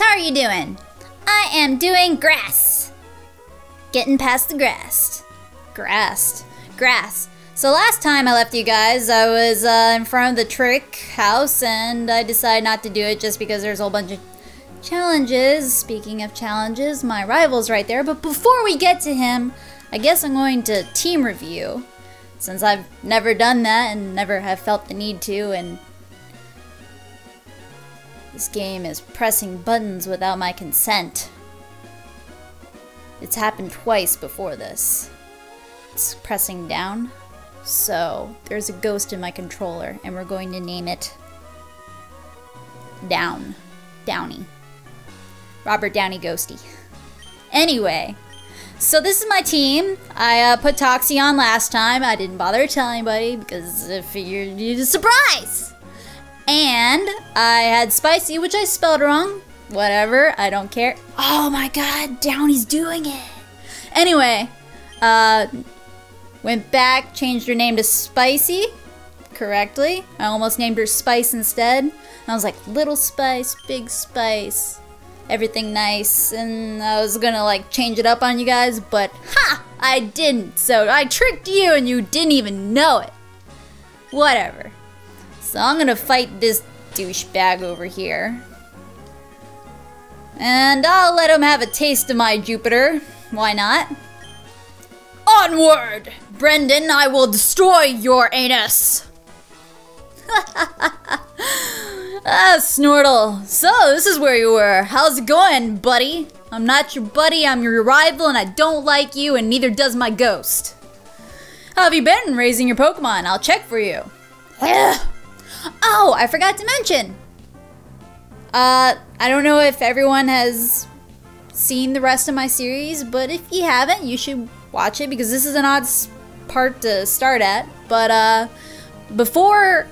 how are you doing? I am doing grass. Getting past the grass. Grass. Grass. So last time I left you guys, I was uh, in front of the trick house and I decided not to do it just because there's a whole bunch of challenges. Speaking of challenges, my rival's right there. But before we get to him, I guess I'm going to team review since I've never done that and never have felt the need to and this game is pressing buttons without my consent. It's happened twice before this. It's pressing down. So, there's a ghost in my controller, and we're going to name it Down. Downey. Robert Downey Ghosty. Anyway, so this is my team. I uh, put Toxie on last time. I didn't bother to tell anybody because I figured you'd a surprise. And I had spicy, which I spelled wrong. Whatever, I don't care. Oh my god, Downey's doing it. Anyway, uh, went back, changed her name to Spicy correctly. I almost named her Spice instead. And I was like, Little Spice, Big Spice, everything nice. And I was gonna like change it up on you guys, but ha! I didn't. So I tricked you and you didn't even know it. Whatever. So I'm gonna fight this douchebag over here. And I'll let him have a taste of my Jupiter. Why not? Onward! Brendan, I will destroy your anus! ah, Snortle. So, this is where you were. How's it going, buddy? I'm not your buddy, I'm your rival, and I don't like you, and neither does my ghost. How have you been raising your Pokemon? I'll check for you. Oh, I forgot to mention. Uh, I don't know if everyone has seen the rest of my series, but if you haven't, you should watch it because this is an odd part to start at. But uh, before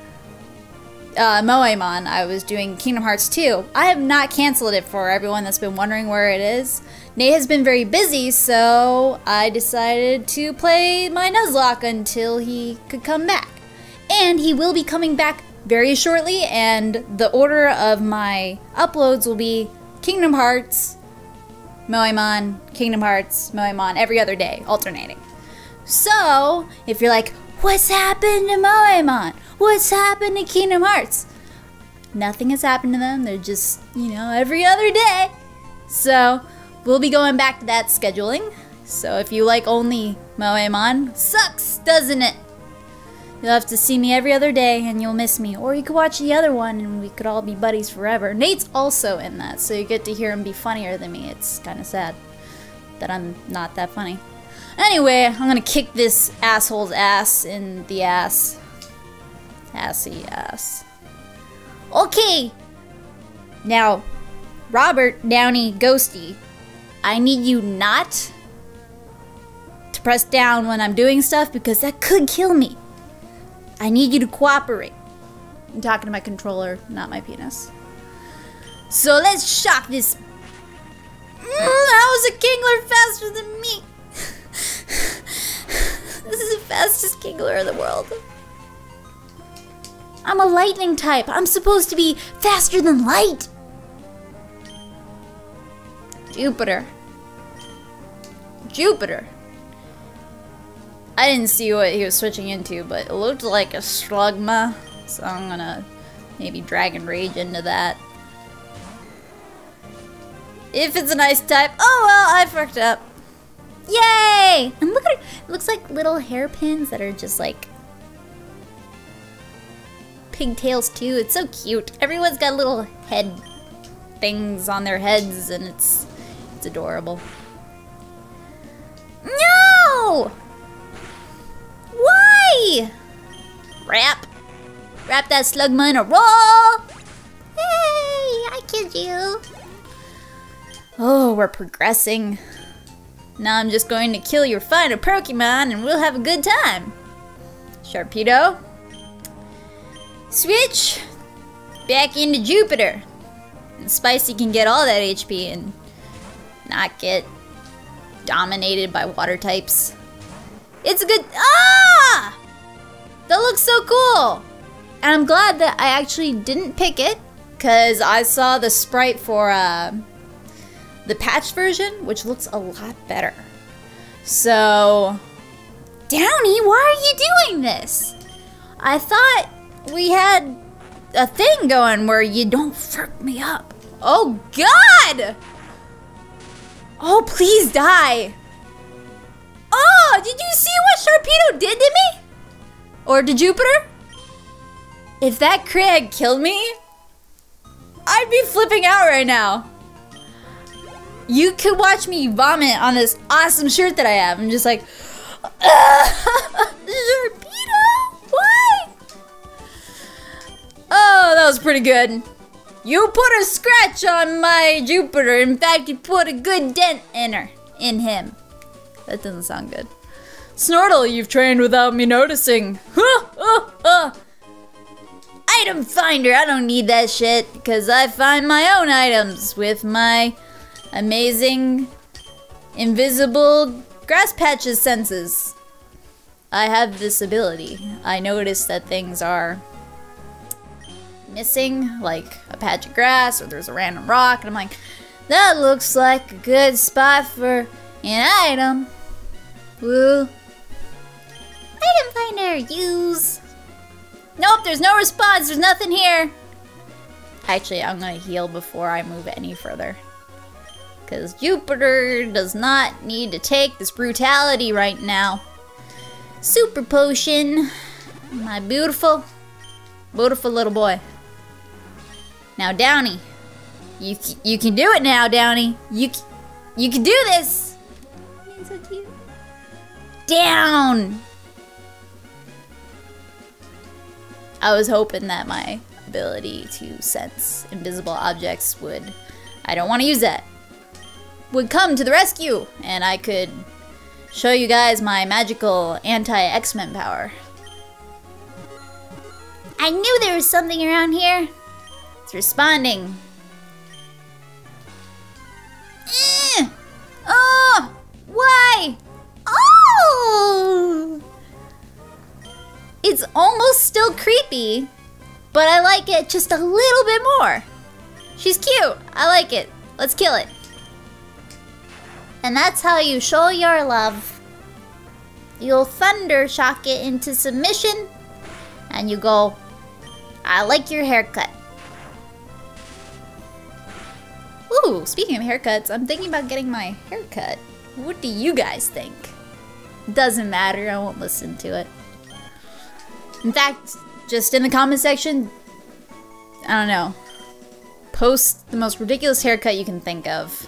uh, Moemon, I was doing Kingdom Hearts 2. I have not canceled it for everyone that's been wondering where it is. Nate has been very busy, so I decided to play my Nuzlocke until he could come back. And he will be coming back very shortly, and the order of my uploads will be Kingdom Hearts, Moemon, Kingdom Hearts, Moemon every other day, alternating. So, if you're like, what's happened to Moemon? What's happened to Kingdom Hearts? Nothing has happened to them, they're just, you know, every other day. So, we'll be going back to that scheduling. So, if you like only Moemon, sucks, doesn't it? You'll have to see me every other day and you'll miss me. Or you could watch the other one and we could all be buddies forever. Nate's also in that, so you get to hear him be funnier than me. It's kind of sad that I'm not that funny. Anyway, I'm gonna kick this asshole's ass in the ass. Assy ass. Okay! Now, Robert Downey Ghosty, I need you not to press down when I'm doing stuff because that could kill me. I need you to cooperate. I'm talking to my controller, not my penis. So let's shock this. Mm, how is a Kingler faster than me? this is the fastest Kingler in the world. I'm a lightning type. I'm supposed to be faster than light. Jupiter. Jupiter. I didn't see what he was switching into, but it looked like a Slugma, so I'm gonna maybe Dragon Rage into that. If it's a nice type, oh well, I fucked up. Yay! And look at it, it looks like little hairpins that are just like pigtails too. It's so cute. Everyone's got little head things on their heads and it's it's adorable. No! Wrap. Wrap that slugma in a roll. Hey, I killed you. Oh, we're progressing. Now I'm just going to kill your final Pokemon and we'll have a good time. Sharpedo. Switch. Back into Jupiter. And Spicy can get all that HP and not get dominated by water types. It's a good... Ah! And I'm glad that I actually didn't pick it. because I saw the sprite for uh, the patch version, which looks a lot better. So, Downey, why are you doing this? I thought we had a thing going where you don't fuck me up. Oh God! Oh, please die. Oh, did you see what Sharpedo did to me? Or to Jupiter? If that crit had killed me, I'd be flipping out right now. You could watch me vomit on this awesome shirt that I have. I'm just like, Sharpedo, why? Oh, that was pretty good. You put a scratch on my Jupiter. In fact, you put a good dent in her, in him. That doesn't sound good. Snortle, you've trained without me noticing. Item finder, I don't need that shit because I find my own items with my amazing invisible grass patches senses. I have this ability. I notice that things are missing, like a patch of grass or there's a random rock, and I'm like, that looks like a good spot for an item. Woo. Item finder, use. Nope, there's no response. There's nothing here. Actually, I'm gonna heal before I move any further. Because Jupiter does not need to take this brutality right now. Super potion. My beautiful, beautiful little boy. Now, Downey. You, you can do it now, Downey. You, you can do this. down! I was hoping that my ability to sense invisible objects would, I don't want to use that, would come to the rescue and I could show you guys my magical anti-X-Men power. I knew there was something around here. It's responding. Eh! Oh! Why? Oh! It's almost still creepy, but I like it just a little bit more. She's cute. I like it. Let's kill it. And that's how you show your love. You'll thunder shock it into submission, and you go, I like your haircut. Ooh, speaking of haircuts, I'm thinking about getting my haircut. What do you guys think? Doesn't matter, I won't listen to it. In fact, just in the comment section, I don't know, post the most ridiculous haircut you can think of.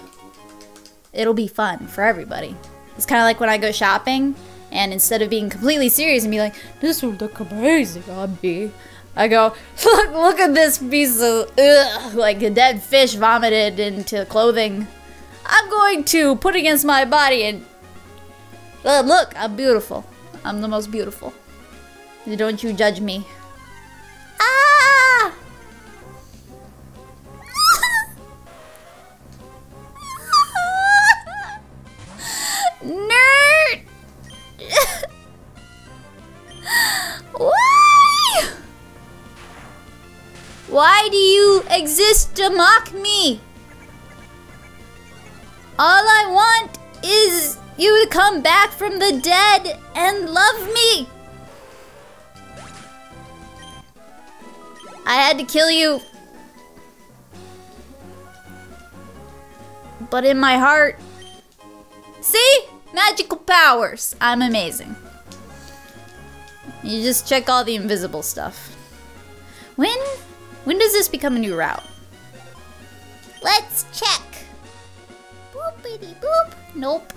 It'll be fun for everybody. It's kind of like when I go shopping, and instead of being completely serious and be like, this will look amazing on me, I go, look, look at this piece of, ugh, like a dead fish vomited into clothing. I'm going to put against my body and uh, look, I'm beautiful. I'm the most beautiful. Don't you judge me. Ah! Nerd! Why? Why do you exist to mock me? All I want is you to come back from the dead and love me. I had to kill you. But in my heart, see? Magical powers. I'm amazing. You just check all the invisible stuff. When, when does this become a new route? Let's check. Boopity boop. Nope.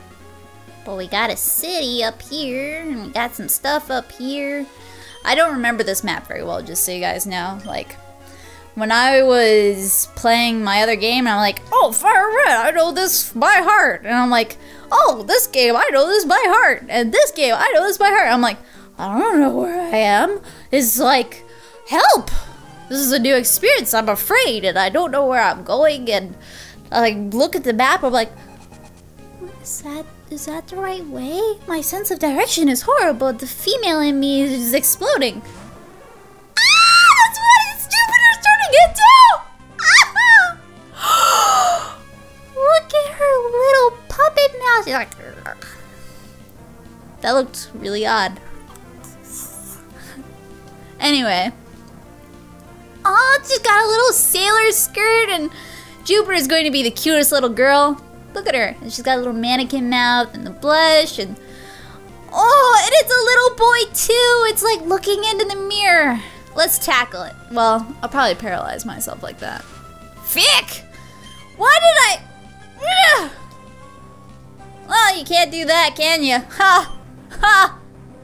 But we got a city up here, and we got some stuff up here. I don't remember this map very well, just so you guys know. Like, when I was playing my other game, I'm like, oh, Fire Red, I know this by heart. And I'm like, oh, this game, I know this by heart. And this game, I know this by heart. I'm like, I don't know where I am. It's like, help! This is a new experience. I'm afraid, and I don't know where I'm going. And I like look at the map. I'm like, is that is that the right way? My sense of direction is horrible. The female in me is exploding. Ah! That's what it's Jupiter's turning into! Ah. Look at her little puppet mouth. She's like... That looked really odd. anyway. Oh, she's got a little sailor skirt and Jupiter's going to be the cutest little girl. Look at her. And she's got a little mannequin mouth and the blush and... Oh, and it's a little boy too. It's like looking into the mirror. Let's tackle it. Well, I'll probably paralyze myself like that. Fick! Why did I... Well, you can't do that, can you? Ha! Ha!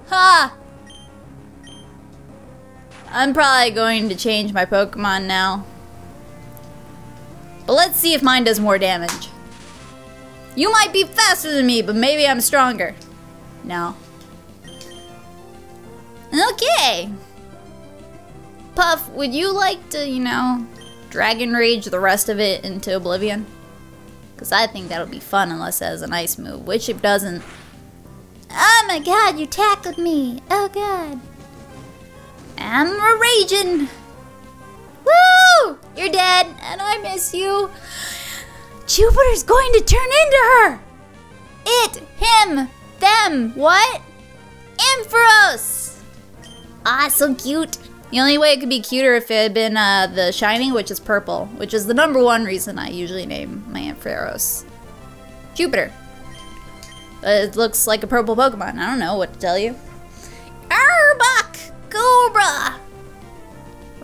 Ha! I'm probably going to change my Pokemon now. But let's see if mine does more damage. You might be faster than me, but maybe I'm stronger. No. Okay. Puff, would you like to, you know, Dragon Rage the rest of it into Oblivion? Because I think that'll be fun unless it has an ice move, which it doesn't. Oh my god, you tackled me. Oh god. I'm raging. Woo! You're dead, and I miss you. Jupiter's going to turn into her. It, him, them, what? Ampharos! Ah, so cute. The only way it could be cuter if it had been uh, the shiny, which is purple, which is the number one reason I usually name my Ampharos. Jupiter. It looks like a purple Pokemon. I don't know what to tell you. Arbok! Cobra!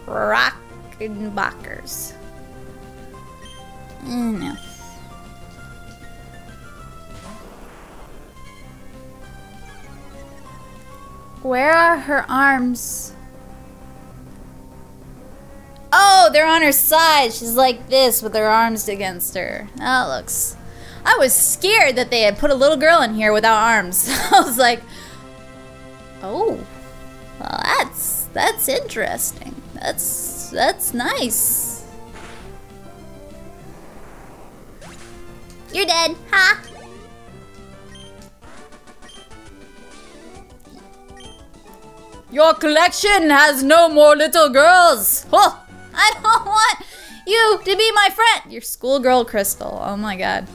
Rockenbachers. Mm, no. Where are her arms? Oh, they're on her side. She's like this with her arms against her. That looks... I was scared that they had put a little girl in here without arms. I was like, oh, well, that's that's interesting. That's that's nice. You're dead, huh? Your collection has no more little girls. Oh, I don't want you to be my friend. Your schoolgirl crystal. Oh my god.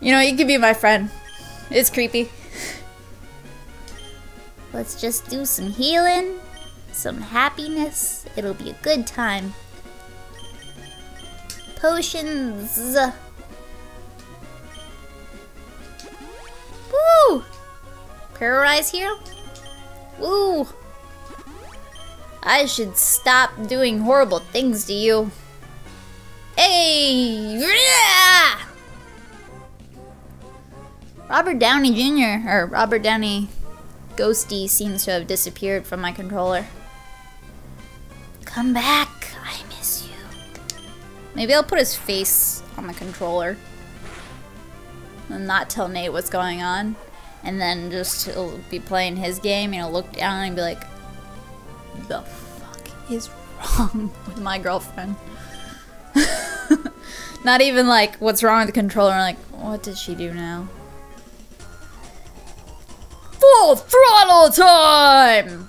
You know, you can be my friend. It's creepy. Let's just do some healing, some happiness. It'll be a good time. Potions. Woo! Paralyze here? Woo! I should stop doing horrible things to you. Hey! Yeah! Robert Downey Jr. or Robert Downey Ghosty seems to have disappeared from my controller. Come back, I miss you. Maybe I'll put his face on the controller. And not tell Nate what's going on. And then just he'll be playing his game and he'll look down and be like, the fuck is wrong with my girlfriend? Not even like, what's wrong with the controller? Like, what did she do now? Full throttle time!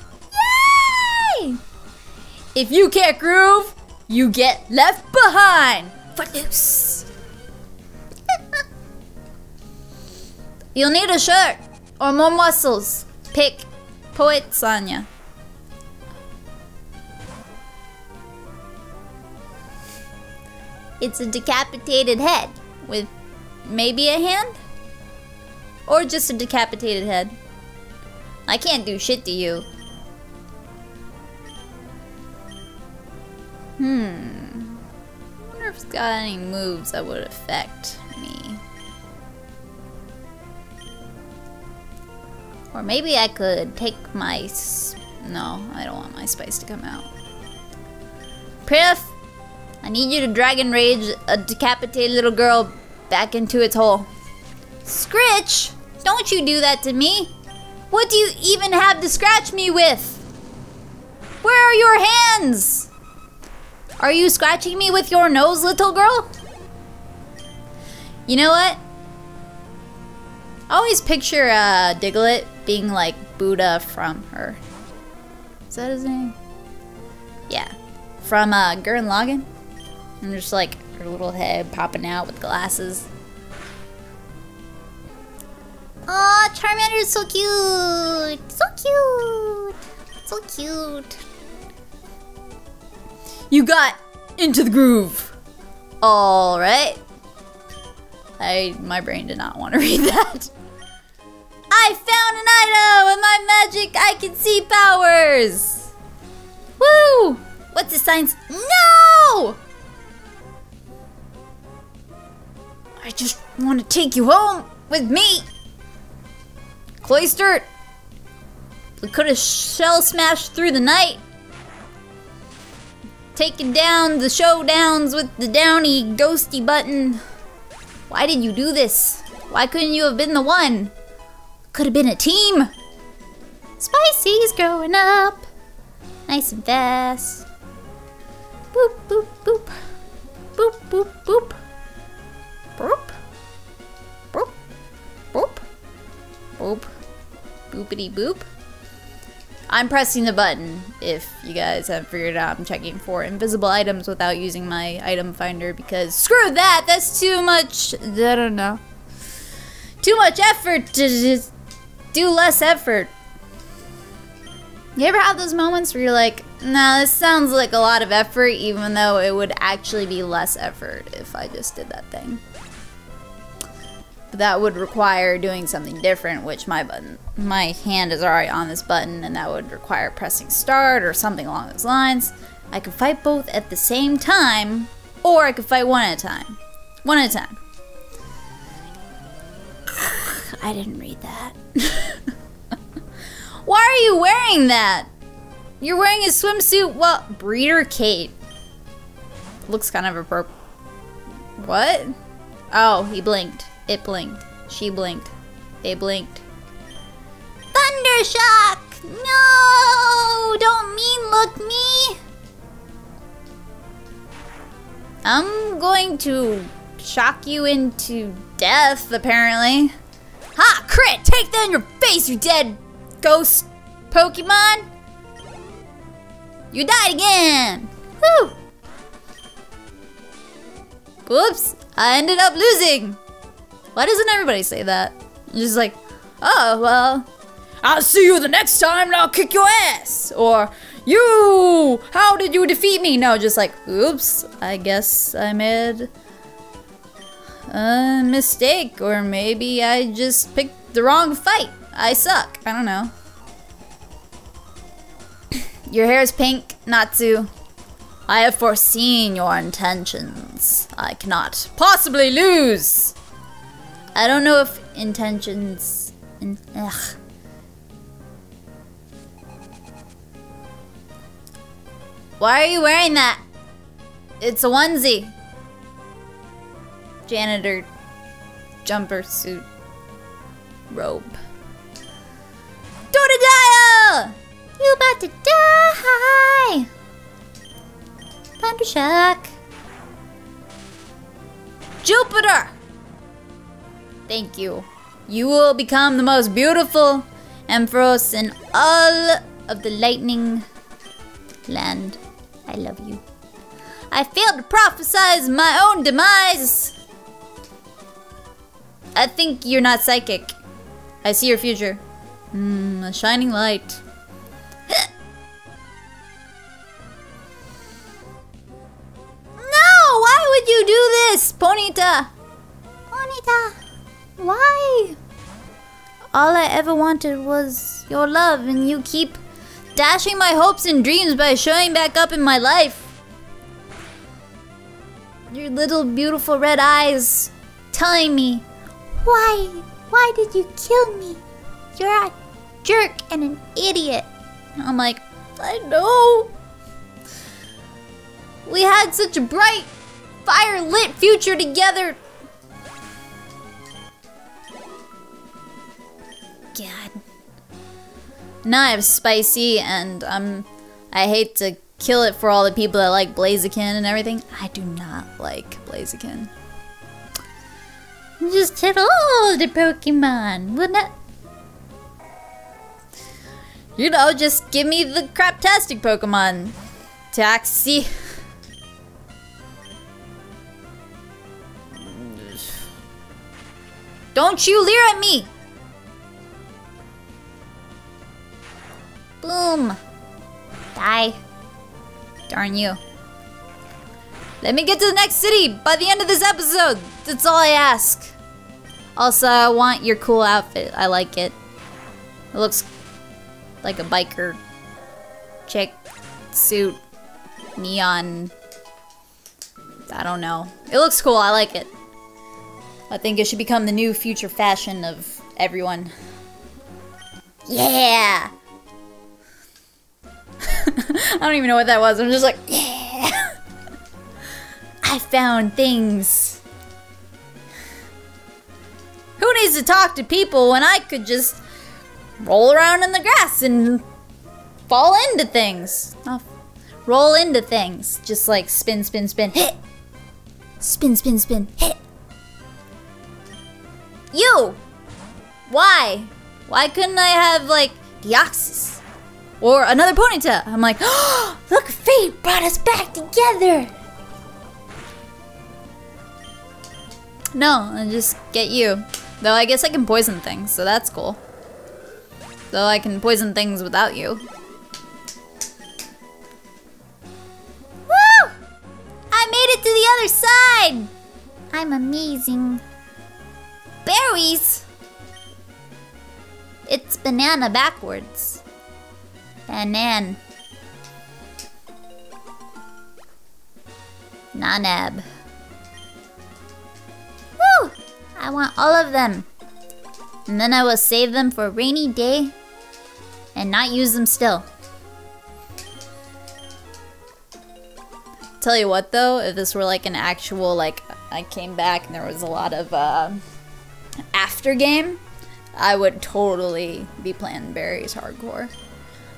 Yay! If you can't groove, you get left behind. Footloose. You'll need a shirt or more muscles. Pick Poet Sonya. It's a decapitated head with maybe a hand? Or just a decapitated head. I can't do shit to you. Hmm. I wonder if it's got any moves that would affect Or maybe I could take my... no, I don't want my spice to come out. Priff, I need you to Dragon Rage a decapitated little girl back into its hole. Scritch, don't you do that to me. What do you even have to scratch me with? Where are your hands? Are you scratching me with your nose, little girl? You know what? I always picture uh, Diglett being like Boota from her. Is that his name? Yeah. From uh, Gurren Lagann. And just like her little head popping out with glasses. Oh, Charmander is so cute! So cute! So cute. You got into the groove. All right. I my brain did not want to read that. I found an item with my magic I can see powers. Woo! What's the signs? No! I just want to take you home with me. Cloistered. We could have shell smashed through the night. Taking down the showdowns with the downy ghosty button. Why did you do this? Why couldn't you have been the one? Could have been a team. Spicy's growing up. Nice and fast. Boop, boop, boop. Boop, boop, boop. Boop. Boop. Boop. Boop. Boopity boop. I'm pressing the button if you guys have figured out I'm checking for invisible items without using my item finder because screw that, that's too much, I don't know. Too much effort to just do less effort. You ever have those moments where you're like, nah, this sounds like a lot of effort even though it would actually be less effort if I just did that thing. But that would require doing something different, which my button, my hand is already on this button, and that would require pressing start or something along those lines. I could fight both at the same time, or I could fight one at a time. One at a time. I didn't read that. Why are you wearing that? You're wearing a swimsuit, well, breeder Kate. Looks kind of appropriate. What? Oh, he blinked. It blinked. She blinked. They blinked. Thundershock! No! Don't mean look me! I'm going to shock you into death, apparently. Ha! Crit! Take that in your face, you dead ghost Pokemon! You died again! Whew! Whoops! I ended up losing! Why doesn't everybody say that? Just like, oh, well, I'll see you the next time and I'll kick your ass! Or, you! How did you defeat me? No, just like, oops, I guess I made a mistake. Or maybe I just picked the wrong fight. I suck. I don't know. your hair is pink, Natsu. I have foreseen your intentions. I cannot possibly lose. I don't know if intentions. In, ugh. Why are you wearing that? It's a onesie. Janitor jumper suit robe. Totodile! You about to die! Thundershock. Jupiter! Thank you. You will become the most beautiful Ampharos in all of the lightning land. I love you. I failed to prophesize my own demise. I think you're not psychic. I see your future. Mmm, a shining light. no! Why would you do this, Ponyta? Ponyta. Why? All I ever wanted was your love, and you keep dashing my hopes and dreams by showing back up in my life. Your little beautiful red eyes telling me, Why? Why did you kill me? You're a jerk and an idiot. I'm like, I know. We had such a bright, fire lit future together. God. Now I have spicy and I'm I hate to kill it for all the people that like Blaziken and everything. I do not like Blaziken. Just hit all the Pokemon. Wouldn't it? You know, just give me the craptastic Pokemon. Taxi. Don't you leer at me! Boom. Die. Darn you. Let me get to the next city by the end of this episode. That's all I ask. Also, I want your cool outfit. I like it. It looks like a biker chick suit, neon. I don't know. It looks cool. I like it. I think it should become the new future fashion of everyone. Yeah! I don't even know what that was. I'm just like, yeah! I found things. Who needs to talk to people when I could just roll around in the grass and fall into things? Oh, roll into things. Just like spin, spin, spin, hit! Spin, spin, spin, hit! You! Why? Why couldn't I have, like, Deoxys? Or another Ponyta? I'm like, oh, look, fate brought us back together! No, I just get you. Though I guess I can poison things, so that's cool. Though I can poison things without you. Woo! I made it to the other side! I'm amazing. Berries? It's banana backwards. Banan. Nanab. I want all of them. And then I will save them for a rainy day and not use them still. Tell you what though, if this were like an actual, like, I came back and there was a lot of, uh, after game, I would totally be playing berries hardcore.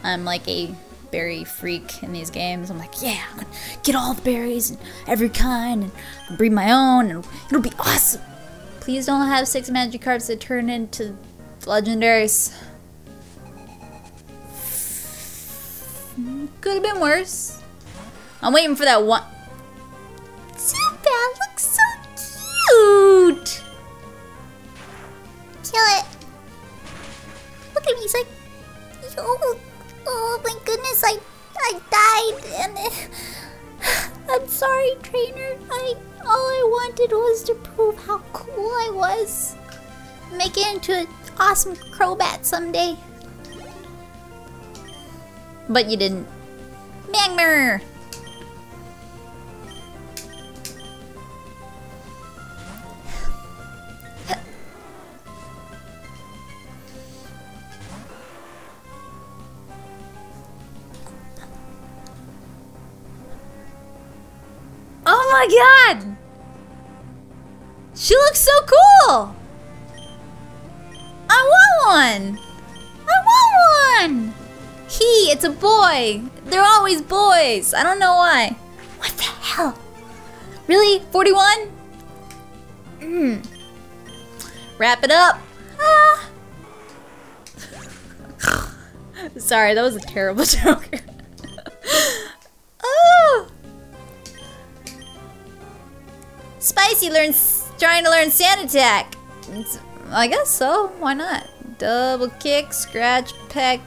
I'm like a berry freak in these games. I'm like, yeah, I'm gonna get all the berries and every kind and breed my own and it'll be awesome. Please don't have six magic cards that turn into legendaries. Could have been worse. I'm waiting for that one. Zubat looks so cute. Kill it. Look at me. He's like, oh, oh my goodness, I, I died, and it, I'm sorry, trainer. I all I wanted was to prove how cool I was. Make it into an awesome Crobat someday. But you didn't. Magmar! She looks so cool! I want one! I want one! He, it's a boy! They're always boys! I don't know why. What the hell? Really? 41? Mm. Wrap it up. Ah. Sorry, that was a terrible joke. oh! Spicy learns trying to learn sand attack. It's, I guess so. Why not? Double kick, scratch, peck.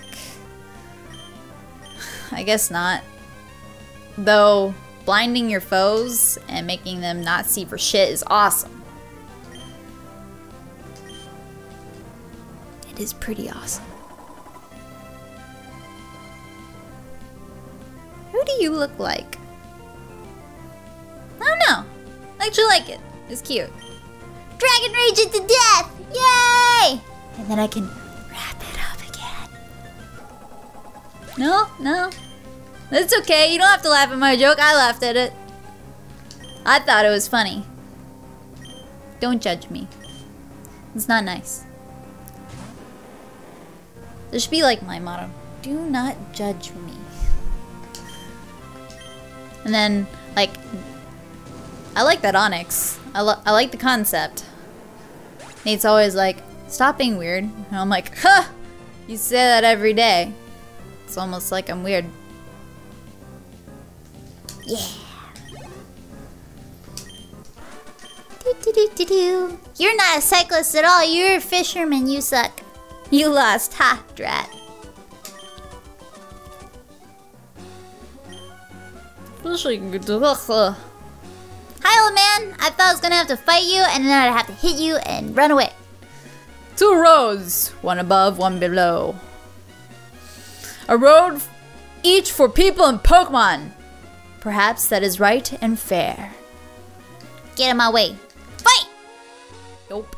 I guess not. Though blinding your foes and making them not see for shit is awesome. It is pretty awesome. Who do you look like? I don't know. I actually like it. It's cute. Dragon Rage it to death! Yay! And then I can wrap it up again. No, no. It's okay. You don't have to laugh at my joke. I laughed at it. I thought it was funny. Don't judge me. It's not nice. This should be like my motto. Do not judge me. And then, like, I like that Onix. I, I like the concept. Nate's always like, stop being weird. And I'm like, huh, you say that every day. It's almost like I'm weird. Yeah. Do, do, do, You're not a cyclist at all. You're a fisherman. You suck. You lost. Ha, drat. Fishing. Man. I thought I was gonna have to fight you, and then I'd have to hit you and run away. Two roads, one above, one below. A road each for people and Pokemon. Perhaps that is right and fair. Get in my way. Fight! Nope.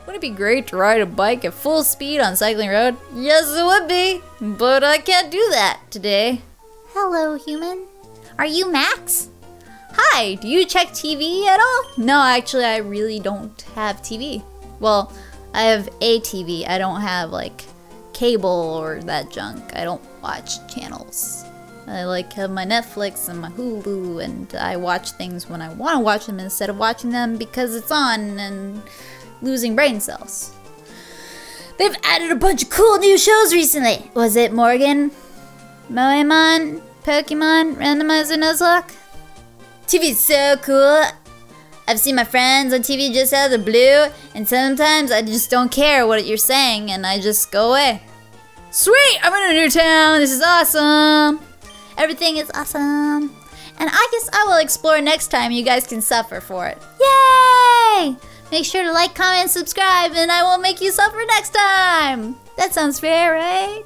Wouldn't it be great to ride a bike at full speed on cycling road? Yes, it would be. But I can't do that today. Hello, human. Are you Max? Hi, do you check TV at all? No, actually, I really don't have TV. Well, I have a TV. I don't have like cable or that junk. I don't watch channels. I like have my Netflix and my Hulu, and I watch things when I want to watch them instead of watching them because it's on and losing brain cells. They've added a bunch of cool new shows recently. Was it Morgan? Moemon? Pokemon? Randomizer Nuzlocke? TV's so cool. I've seen my friends on TV just out of the blue, and sometimes I just don't care what you're saying, and I just go away. Sweet! I'm in a new town. This is awesome. Everything is awesome. And I guess I will explore next time. You guys can suffer for it. Yay! Make sure to like, comment, subscribe, and I will make you suffer next time. That sounds fair, right?